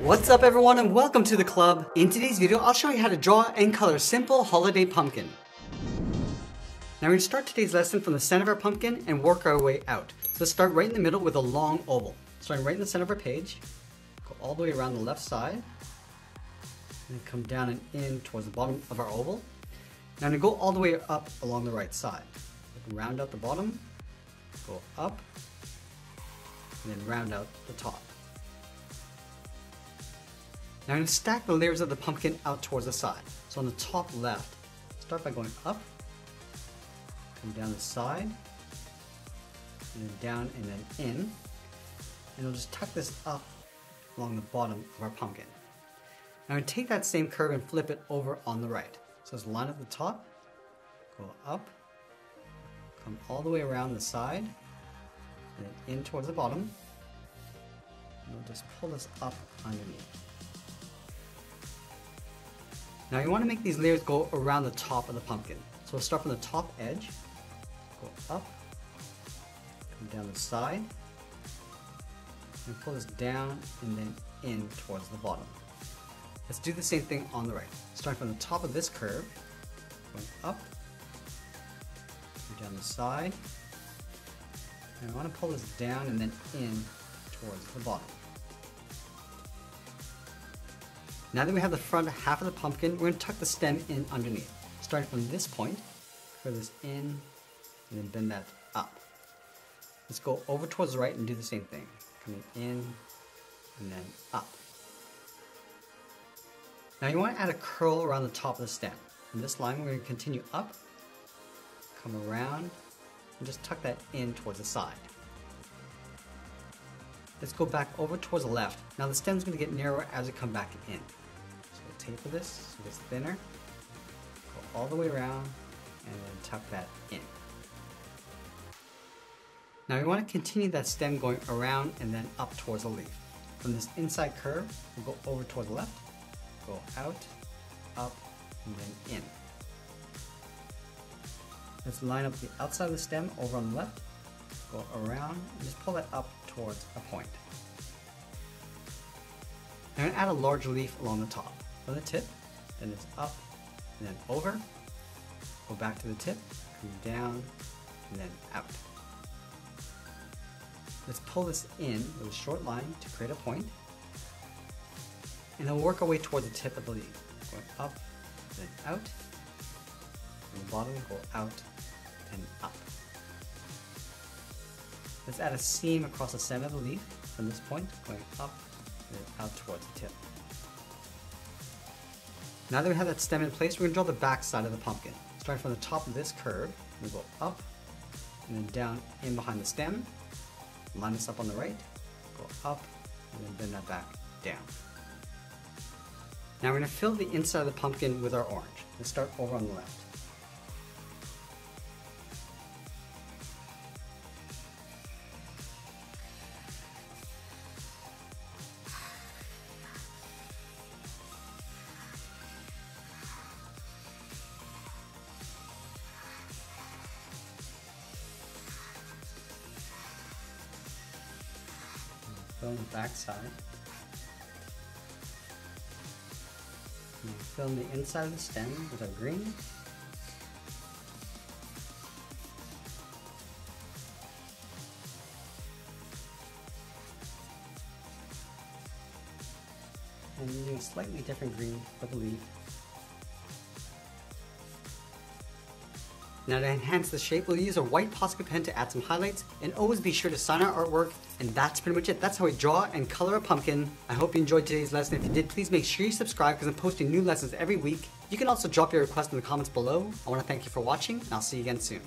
What's up everyone and welcome to the club. In today's video, I'll show you how to draw and color simple holiday pumpkin. Now we're going to start today's lesson from the center of our pumpkin and work our way out. So let's start right in the middle with a long oval. Starting right in the center of our page, go all the way around the left side, and then come down and in towards the bottom of our oval. Now I'm going to go all the way up along the right side. round out the bottom, go up, and then round out the top. Now I'm to stack the layers of the pumpkin out towards the side. So on the top left, start by going up, come down the side, and then down and then in. And we'll just tuck this up along the bottom of our pumpkin. Now I'm to take that same curve and flip it over on the right. So let's line up the top, go up, come all the way around the side, and then in towards the bottom. And we'll just pull this up underneath. Now you want to make these layers go around the top of the pumpkin. So we'll start from the top edge, go up, come down the side, and pull this down and then in towards the bottom. Let's do the same thing on the right. Starting from the top of this curve, going up, come down the side, and I want to pull this down and then in towards the bottom. Now that we have the front half of the pumpkin, we're going to tuck the stem in underneath. Starting from this point, curve this in, and then bend that up. Let's go over towards the right and do the same thing. Coming in, and then up. Now you want to add a curl around the top of the stem. From this line, we're going to continue up, come around, and just tuck that in towards the side. Let's go back over towards the left. Now the stem's going to get narrower as we come back in taper this so it's thinner. Go all the way around and then tuck that in. Now we want to continue that stem going around and then up towards the leaf. From this inside curve, we'll go over towards the left, go out, up, and then in. Let's line up the outside of the stem over on the left, go around, and just pull that up towards a point. I'm going to add a large leaf along the top from the tip, then it's up, and then over, go back to the tip, come down, and then out. Let's pull this in with a short line to create a point, and then work our way toward the tip of the leaf. Going up, then out, from the bottom, go out, and up. Let's add a seam across the center of the leaf from this point, going up, and then out towards the tip. Now that we have that stem in place, we're gonna draw the back side of the pumpkin. Starting from the top of this curve, we go up, and then down in behind the stem, line this up on the right, go up, and then bend that back down. Now we're gonna fill the inside of the pumpkin with our orange. Let's start over on the left. Fill in the back side. fill in the inside of the stem with our green. And a slightly different green for the leaf. Now to enhance the shape, we'll use a white Posca pen to add some highlights, and always be sure to sign our artwork, and that's pretty much it. That's how we draw and color a pumpkin. I hope you enjoyed today's lesson. If you did, please make sure you subscribe because I'm posting new lessons every week. You can also drop your request in the comments below. I want to thank you for watching, and I'll see you again soon.